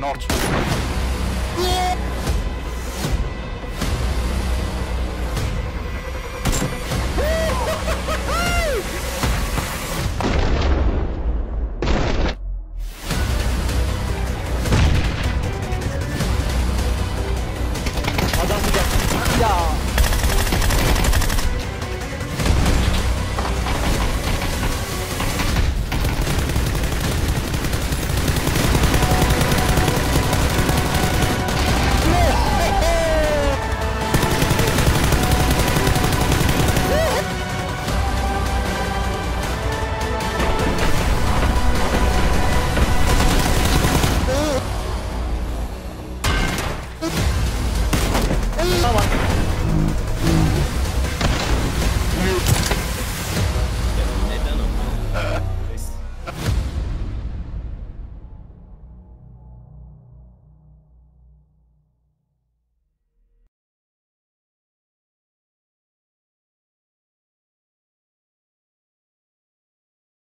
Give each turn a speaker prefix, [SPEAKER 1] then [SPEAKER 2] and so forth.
[SPEAKER 1] north.
[SPEAKER 2] 到吗